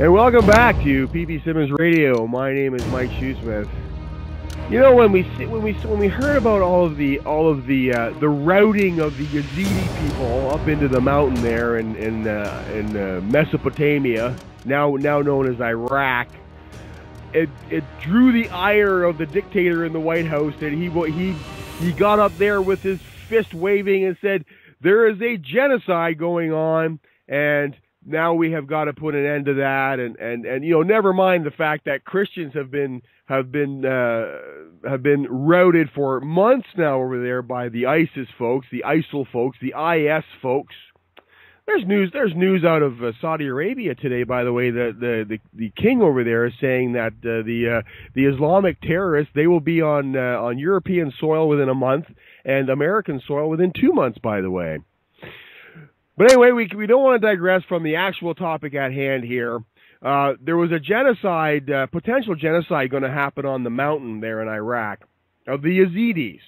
And welcome back to PP Simmons Radio. My name is Mike Shoesmith. You know when we when we when we heard about all of the all of the uh, the routing of the Yazidi people up into the mountain there in in uh, in uh, Mesopotamia, now now known as Iraq, it it drew the ire of the dictator in the White House, and he he he got up there with his fist waving and said, "There is a genocide going on," and now we have got to put an end to that and and and you know never mind the fact that Christians have been have been uh, have been routed for months now over there by the ISIS folks, the ISIL folks, the IS folks. There's news. There's news out of uh, Saudi Arabia today, by the way. The the the, the king over there is saying that uh, the uh, the Islamic terrorists they will be on uh, on European soil within a month and American soil within two months. By the way. But anyway, we we don't want to digress from the actual topic at hand here. Uh, there was a genocide, uh, potential genocide, going to happen on the mountain there in Iraq of the Yazidis.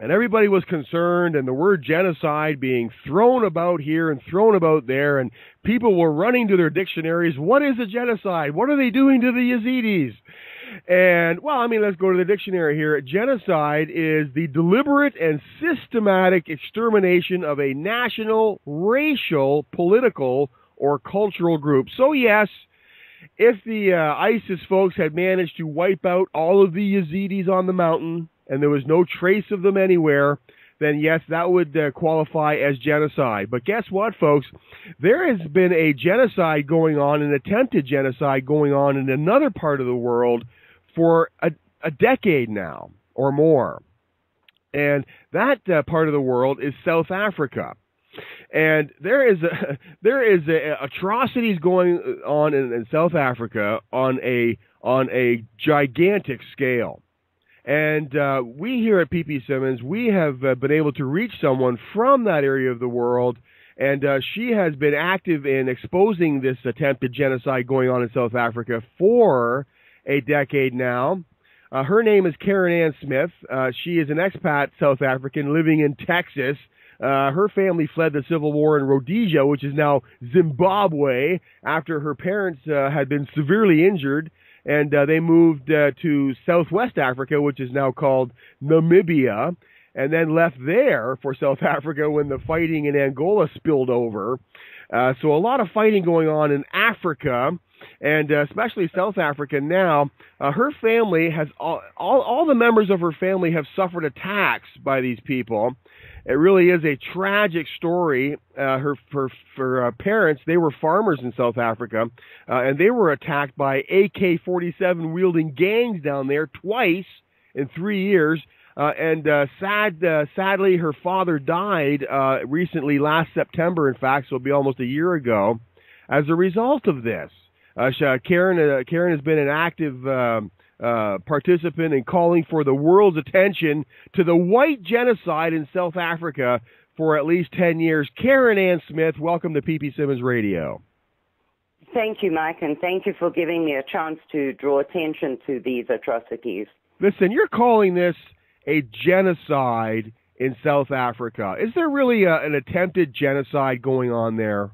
And everybody was concerned, and the word genocide being thrown about here and thrown about there, and people were running to their dictionaries. What is a genocide? What are they doing to the Yazidis? And, well, I mean, let's go to the dictionary here. Genocide is the deliberate and systematic extermination of a national, racial, political, or cultural group. So, yes, if the uh, ISIS folks had managed to wipe out all of the Yazidis on the mountain and there was no trace of them anywhere, then yes, that would uh, qualify as genocide. But guess what, folks? There has been a genocide going on, an attempted genocide going on in another part of the world for a, a decade now or more. And that uh, part of the world is South Africa and there is a, there is a, atrocities going on in, in South Africa on a on a gigantic scale. And uh, we here at PP Simmons, we have uh, been able to reach someone from that area of the world, and uh, she has been active in exposing this attempted genocide going on in South Africa for a decade now. Uh, her name is Karen Ann Smith. Uh, she is an expat South African living in Texas. Uh, her family fled the civil war in Rhodesia, which is now Zimbabwe, after her parents uh, had been severely injured, and uh, they moved uh, to Southwest Africa, which is now called Namibia, and then left there for South Africa when the fighting in Angola spilled over. So a lot of fighting going on in Africa and uh, especially South Africa now. Uh, her family has all, all all the members of her family have suffered attacks by these people, it really is a tragic story. Uh, her for for uh, parents, they were farmers in South Africa, uh, and they were attacked by AK-47 wielding gangs down there twice in three years. Uh, and uh, sad, uh, sadly, her father died uh, recently, last September. In fact, so it'll be almost a year ago, as a result of this. Uh, Karen, uh, Karen has been an active um, uh, participant in calling for the world's attention to the white genocide in South Africa for at least 10 years. Karen Ann Smith, welcome to PP Simmons Radio. Thank you, Mike, and thank you for giving me a chance to draw attention to these atrocities. Listen, you're calling this a genocide in South Africa. Is there really a, an attempted genocide going on there?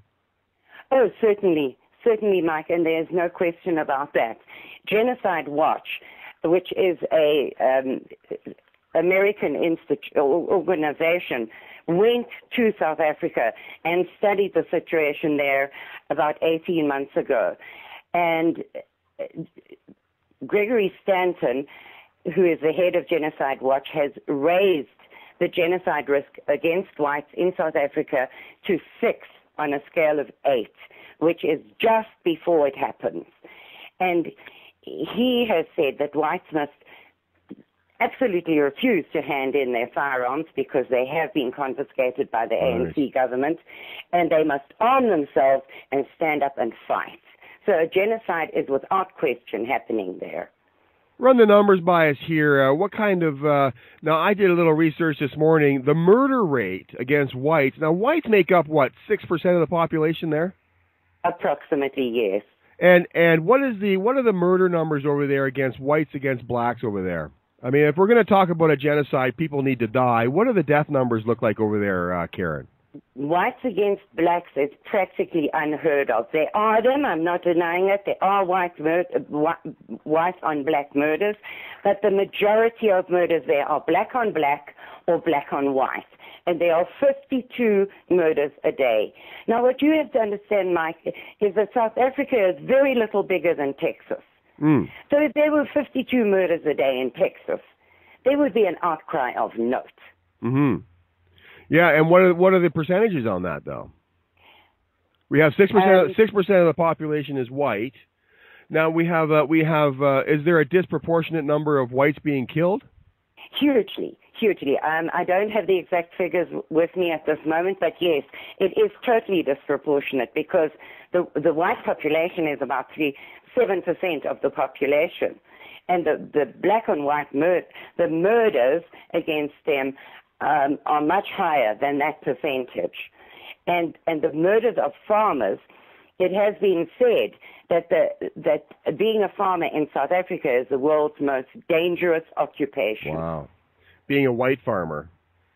Oh, certainly. Certainly, Mike, and there's no question about that. Genocide Watch, which is a um, American organization, went to South Africa and studied the situation there about 18 months ago. And Gregory Stanton, who is the head of Genocide Watch, has raised the genocide risk against whites in South Africa to six on a scale of eight, which is just before it happens. And he has said that whites must absolutely refuse to hand in their firearms because they have been confiscated by the right. ANC government, and they must arm themselves and stand up and fight. So a genocide is without question happening there. Run the numbers by us here. Uh, what kind of uh, now? I did a little research this morning. The murder rate against whites. Now, whites make up what six percent of the population there. Approximately, yes. And and what is the what are the murder numbers over there against whites against blacks over there? I mean, if we're going to talk about a genocide, people need to die. What do the death numbers look like over there, uh, Karen? Whites against blacks is practically unheard of. There are them, I'm not denying it. There are white, mur- white on black murders, but the majority of murders there are black on black or black on white. And there are 52 murders a day. Now, what you have to understand, Mike, is that South Africa is very little bigger than Texas. Mm. So if there were 52 murders a day in Texas, there would be an outcry of note. Mm-hmm. Yeah, and what are what are the percentages on that though? We have six percent. Um, Six percent of the population is white. Now we have uh, we have. Uh, is there a disproportionate number of whites being killed? Hugely, hugely. Um, I don't have the exact figures with me at this moment, but yes, it is totally disproportionate because the the white population is about three seven percent of the population, and the the black and white mur- the murders against them um, are much higher than that percentage. And, and the murders of farmers, it has been said that, the, that being a farmer in South Africa is the world's most dangerous occupation. Wow, being a white farmer.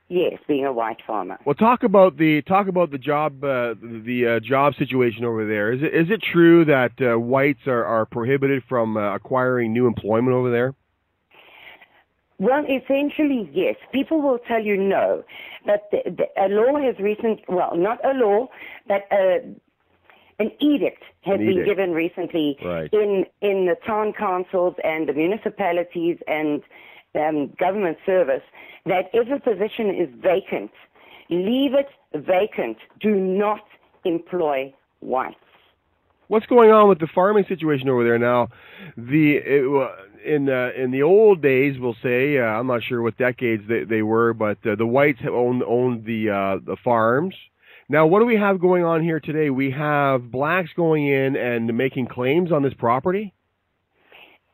Yes, being a white farmer. Well, talk about the talk about the job uh, the uh, job situation over there. Is it is it true that uh, whites are, are prohibited from uh, acquiring new employment over there? Well, essentially, yes. People will tell you no. But the, the, a law has recent, well, not a law, but a, an edict has An been edict. given recently Right. in, in the town councils and the municipalities and um, government service that if a position is vacant, leave it vacant. Do not employ whites. What's going on with the farming situation over there now? The it, in uh, in the old days, we'll say uh, I'm not sure what decades they, they were, but uh, the whites owned owned the uh, the farms. Now, what do we have going on here today? We have blacks going in and making claims on this property.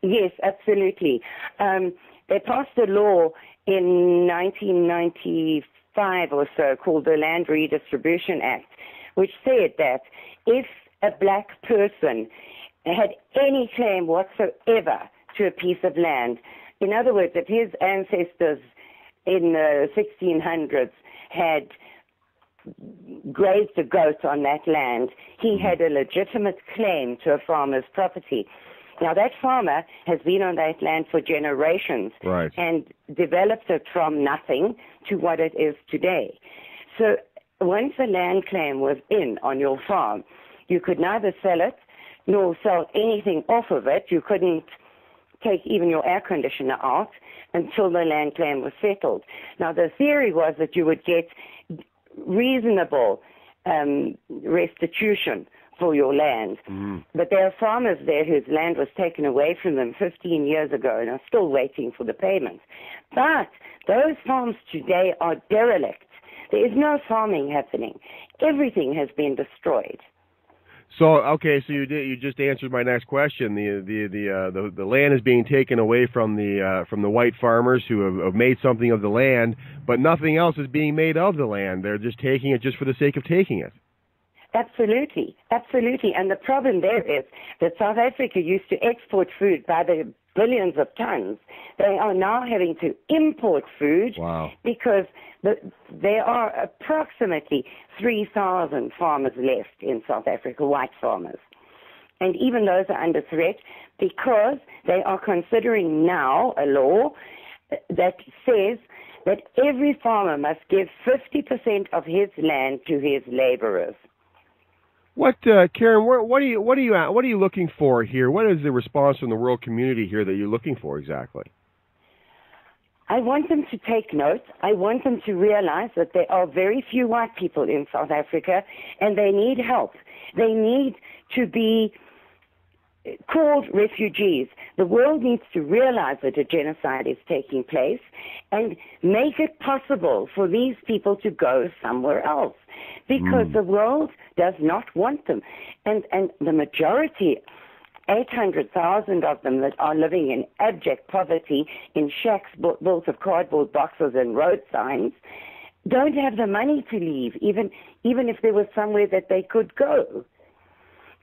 Yes, absolutely. Um, they passed a law in 1995 or so called the Land Redistribution Act, which said that if a black person had any claim whatsoever to a piece of land, in other words, if his ancestors in the 1600s had grazed a goat on that land, he mm-hmm. had a legitimate claim to a farmer's property. Now, that farmer has been on that land for generations Right. and developed it from nothing to what it is today. So, once a land claim was in on your farm, you could neither sell it nor sell anything off of it. You couldn't take even your air conditioner out until the land claim was settled. Now, the theory was that you would get reasonable um, restitution for your land. But there are farmers there whose land was taken away from them 15 years ago and are still waiting for the payments. But those farms today are derelict. There is no farming happening. Everything has been destroyed. So okay, so you did you just answered my next question. The the the uh, the, the land is being taken away from the uh, from the white farmers who have, have made something of the land, but nothing else is being made of the land. They're just taking it just for the sake of taking it. Absolutely, absolutely. And the problem there is that South Africa used to export food by the billions of tons. They are now having to import food Wow. because the, there are approximately 3,000 farmers left in South Africa, white farmers. And even those are under threat because they are considering now a law that says that every farmer must give 50% of his land to his laborers. What, uh, Karen? What, what are you what are you at, what are you looking for here? What is the response from the world community here that you're looking for exactly? I want them to take note. I want them to realize that there are very few white people in South Africa and they need help. They need to be called refugees. The world needs to realize that a genocide is taking place and make it possible for these people to go somewhere else because the world does not want them. And, and the majority 800,000 of them that are living in abject poverty in shacks built of cardboard boxes and road signs don't have the money to leave, even, even if there was somewhere that they could go.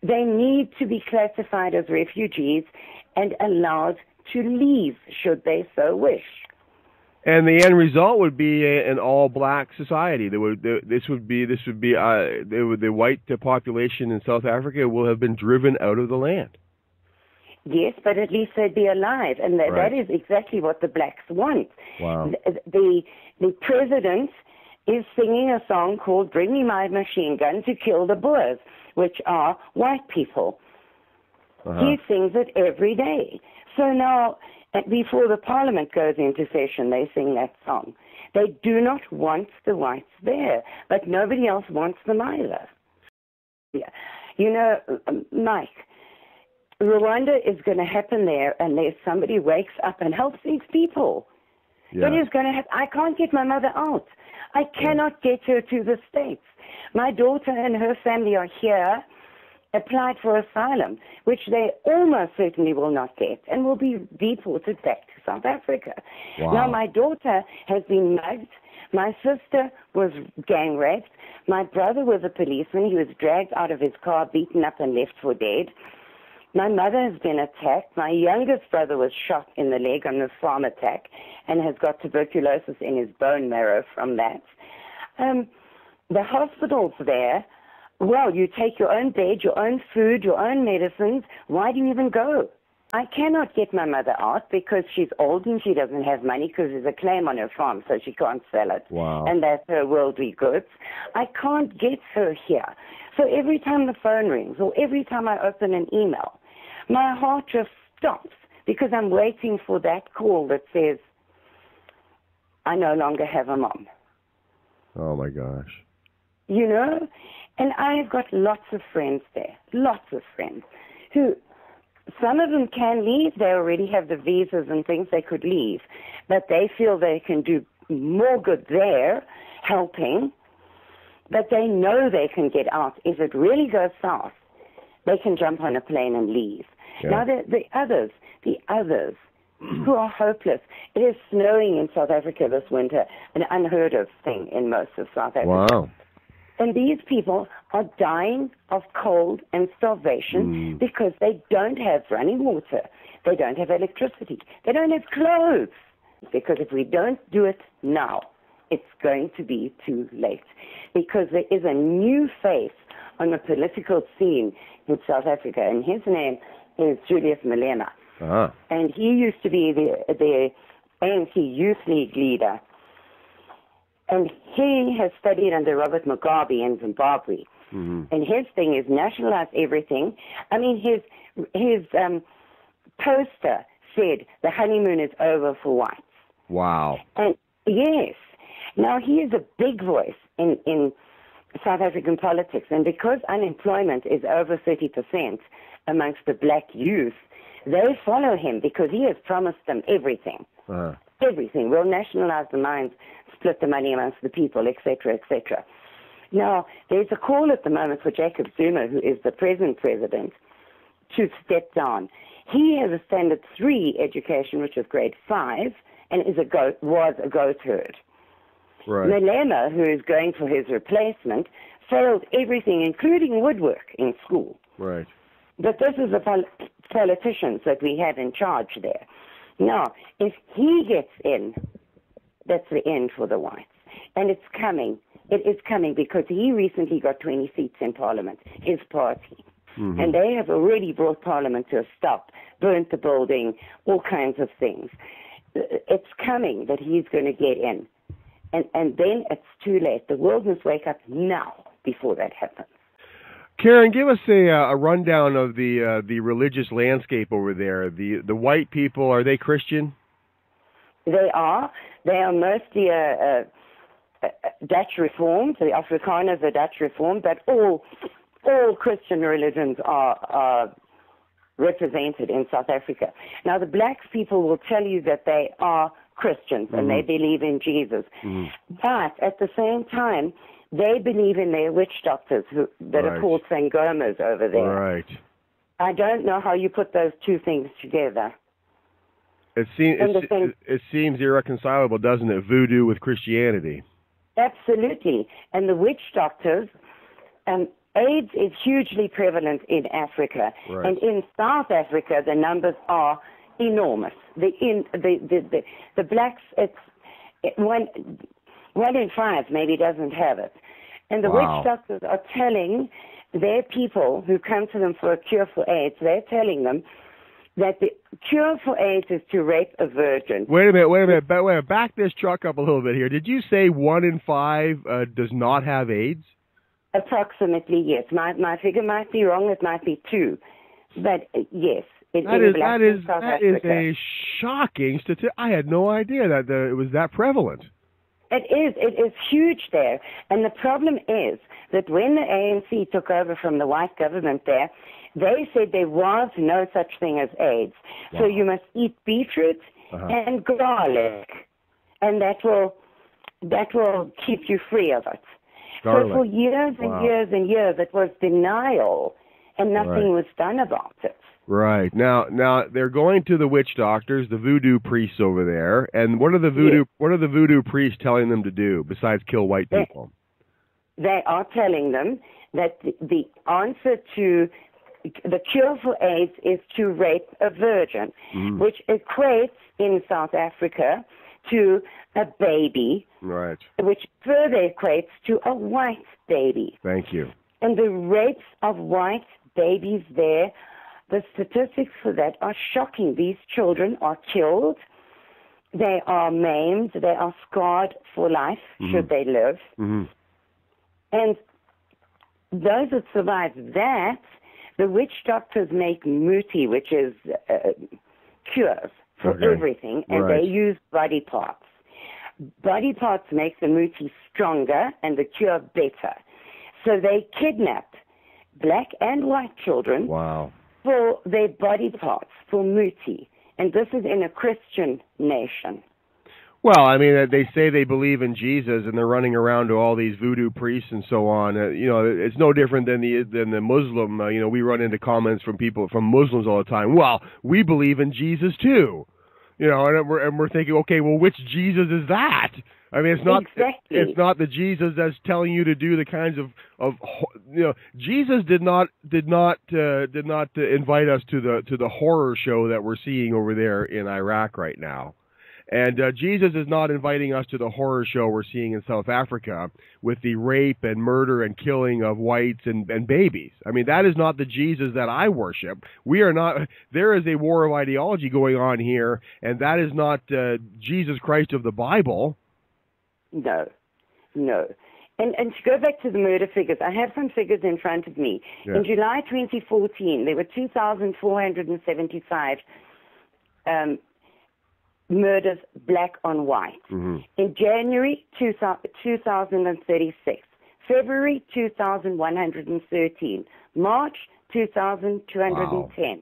They need to be classified as refugees and allowed to leave should they so wish. And the end result would be a, an all-black society. There would there, this would be this would be uh, the, the white population in South Africa will have been driven out of the land. Yes, but at least they'd be alive, and that, Right. that is exactly what the blacks want. Wow. The, the president is singing a song called "Bring Me My Machine Gun to Kill the Boers," which are white people. Uh-huh. He sings it every day. So now, before the parliament goes into session, they sing that song. They do not want the whites there, but nobody else wants them either. Yeah. You know, um, Mike, Rwanda is going to happen there unless somebody wakes up and helps these people. Yeah. It is going to happen. I can't get my mother out. I cannot get her to the States. My daughter and her family are here, applied for asylum, which they almost certainly will not get, and will be deported back to South Africa. Wow. Now, my daughter has been mugged. My sister was gang raped. My brother was a policeman. He was dragged out of his car, beaten up, and left for dead. My mother has been attacked. My youngest brother was shot in the leg on a farm attack and has got tuberculosis in his bone marrow from that. Um, the hospitals there, well, you take your own bed, your own food, your own medicines. Why do you even go? I cannot get my mother out because she's old and she doesn't have money because there's a claim on her farm, so she can't sell it. Wow. And that's her worldly goods. I can't get her here. So every time the phone rings or every time I open an email, my heart just stops because I'm waiting for that call that says, I no longer have a mom. Oh my gosh. You know? And I have got lots of friends there, lots of friends who some of them can leave. They already have the visas and things they could leave, but they feel they can do more good there helping. But they know they can get out. If it really goes south, they can jump on a plane and leave. Yeah. Now, the, the others, the others who are hopeless. It is snowing in South Africa this winter, an unheard of thing in most of South Africa. Wow. And these people are dying of cold and starvation Mm. because they don't have running water. They don't have electricity. They don't have clothes. Because if we don't do it now, it's going to be too late. Because there is a new face on the political scene in South Africa, and his name is Julius Malema Uh-huh. and he used to be the the ANC Youth League leader. And he has studied under Robert Mugabe in Zimbabwe. hmm And his thing is nationalize everything. I mean, his his um, poster said the honeymoon is over for whites. Wow. And yes, now he is a big voice in, in South African politics, and because unemployment is over 30% amongst the black youth, they follow him because he has promised them everything. Uh-huh. Everything. We'll nationalize the mines, split the money amongst the people, etc., etc. Now, there's a call at the moment for Jacob Zuma, who is the present president, to step down. He has a standard three education, which is grade five, and is a goat, was a goat herd. Right. Malema, who is going for his replacement, failed everything, including woodwork, in school. Right. But this is the pol- politicians that we have in charge there. Now, if he gets in, that's the end for the whites. And it's coming. It is coming because he recently got 20 seats in Parliament, his party. Mhm. And they have already brought Parliament to a stop, burnt the building, all kinds of things. It's coming that he's going to get in. And, and then it's too late. The world must wake up now before that happens. Karen, give us a, uh, a rundown of the uh, the religious landscape over there. The the white people are they Christian? They are. They are mostly uh, uh, uh, Dutch Reformed. The Afrikaners are Dutch Reformed, but all all Christian religions are, are represented in South Africa. Now, the black people will tell you that they are Christians and they believe in Jesus, Mhm. but at the same time, they believe in their witch doctors who, that Right. are called Sangomas over there. Right. I don't know how you put those two things together. It seems it, thing- it seems irreconcilable, doesn't it? Voodoo with Christianity. Absolutely. And the witch doctors, um, AIDS is hugely prevalent in Africa. Right. And in South Africa, the numbers are enormous. The, in, the, the, the, the blacks, it's, it- one one in five maybe doesn't have it. And the Wow. witch doctors are telling their people who come to them for a cure for AIDS, they're telling them that the cure for AIDS is to rape a virgin. Wait a minute, wait a minute, wait a minute. Back this truck up a little bit here. Did you say one in five uh, does not have AIDS? Approximately, yes. My my figure might be wrong. It might be two, but uh, yes, it, That is that is South that is a shocking statistic. I had no idea that uh, it was that prevalent. It is. It is huge there. And the problem is that when the ANC took over from the white government there, they said there was no such thing as AIDS. So you must eat beetroot Uh-huh. and garlic, and that will that will keep you free of it. So for years and Wow. years and years, it was denial, and nothing Right. was done about it. Right now, now they're going to the witch doctors, the voodoo priests over there, and what are the voodoo what are the voodoo priests telling them to do besides kill white They- people? they are telling them that the, the answer to the cure for AIDS is to rape a virgin, Mhm. which equates in South Africa to a baby, Right. which further equates to a white baby. Thank you. And the rapes of white babies there, the statistics for that are shocking. These children are killed. They are maimed. They are scarred for life, Mhm. should they live. hmm And those that survive that, the witch doctors make muti, which is uh, cures for Okay. everything, and Right. they use body parts. Body parts make the muti stronger and the cure better. So they kidnap black and white children Wow. For their body parts, for muti. And this is in a Christian nation. Well, I mean, uh, they say they believe in Jesus, and they're running around to all these voodoo priests and so on. Uh, you know, it's no different than the than the Muslim. Uh, you know, we run into comments from people from Muslims all the time. Well, we believe in Jesus too. You know, and we're and we're thinking, okay, well, which Jesus is that? I mean, it's not Exactly. it's not the Jesus that's telling you to do the kinds of of you know. Jesus did not did not uh, did not uh, invite us to the to the horror show that we're seeing over there in Iraq right now. And uh, Jesus is not inviting us to the horror show we're seeing in South Africa with the rape and murder and killing of whites and, and babies. I mean, that is not the Jesus that I worship. We are not, there is a war of ideology going on here, and that is not uh, Jesus Christ of the Bible. No, no. And, and to go back to the murder figures, I have some figures in front of me. Yeah. In July 2014, there were 2,475 um, murders black on white. Mm-hmm. In January 2000 2036, February 2113, March 2210,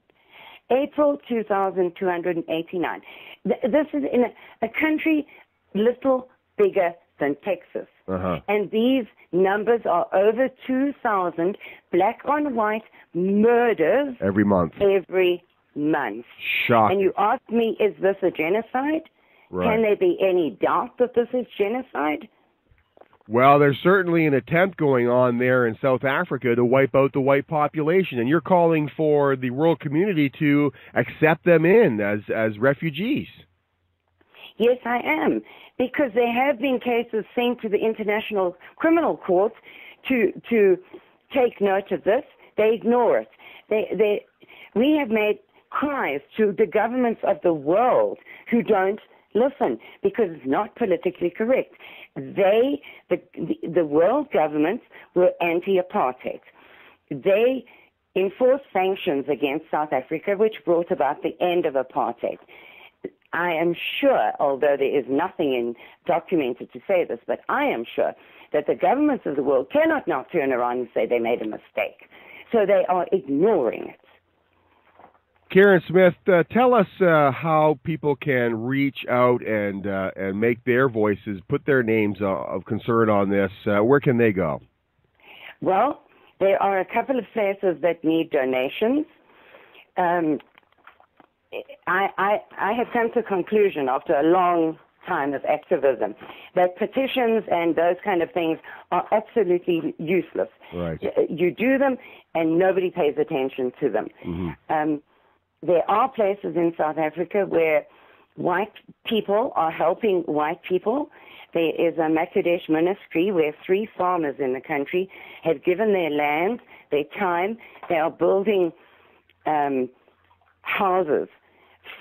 April 2289. Th- This is in a, a country little bigger than Texas. Uh-huh. And these numbers are over 2,000 black on white murders Every month. every month. Shocking. And you ask me, is this a genocide? Right. Can there be any doubt that this is genocide? Well, there's certainly an attempt going on there in South Africa to wipe out the white population, and you're calling for the world community to accept them in as as refugees. Yes, I am. Because there have been cases sent to the International Criminal Court to to take note of this. They ignore it. They they we have made cries to the governments of the world who don't listen because it's not politically correct. They the the, world governments were anti-apartheid. They enforced sanctions against South Africa, which brought about the end of apartheid. I am sure, although there is nothing in documented to say this, but I am sure that the governments of the world cannot now turn around and say they made a mistake. So they are ignoring it. Karen Smith, uh, tell us uh, how people can reach out and uh, and make their voices, put their names of concern on this. Uh, where can they go? Well, there are a couple of places that need donations. Um, I, I, I have come to a conclusion after a long time of activism that petitions and those kind of things are absolutely useless. Right. You do them and nobody pays attention to them. Mhm. Um, there are places in South Africa where white people are helping white people. There is a Mekadesh ministry where three farmers in the country have given their land, their time. They are building um, houses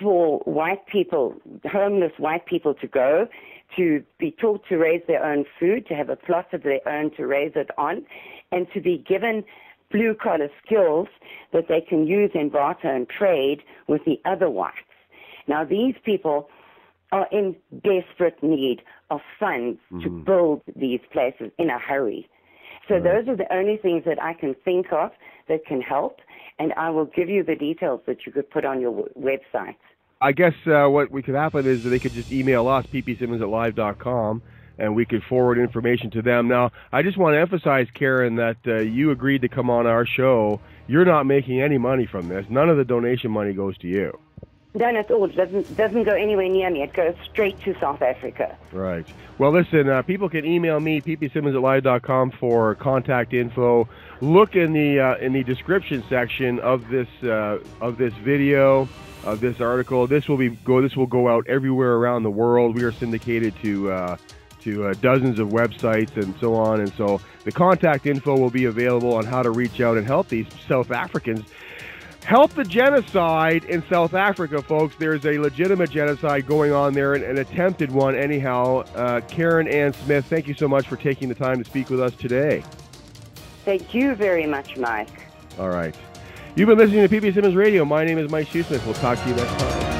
for white people, homeless white people to go, to be taught to raise their own food, to have a plot of their own to raise it on, and to be given blue collar skills that they can use in barter and trade with the other whites. Now, these people are in desperate need of funds mm-hmm. to build these places in a hurry. So right. those are the only things that I can think of that can help, and I will give you the details that you could put on your w- website. I guess uh, what we could happen is that they could just email us, ppsimmons at live.com, and we could forward information to them. Now, I just want to emphasize, Karen, that uh, you agreed to come on our show. You're not making any money from this. None of the donation money goes to you. None at all. It doesn't doesn't go anywhere near me. It goes straight to South Africa. Right. Well, listen, uh, people can email me ppsimmons at live.com for contact info. Look in the uh, in the description section of this uh, of this video of this article. This will be go. This will go out everywhere around the world. We are syndicated to uh, to uh, dozens of websites and so on. And so the contact info will be available on how to reach out and help these South Africans help the genocide in South Africa, folks. There's a legitimate genocide going on there, an, an attempted one, anyhow. Uh, Karen Ann Smith, thank you so much for taking the time to speak with us today. Thank you very much, Mike. All right. You've been listening to PP Simmons Radio. My name is Mike Shoesmith. We'll talk to you next time.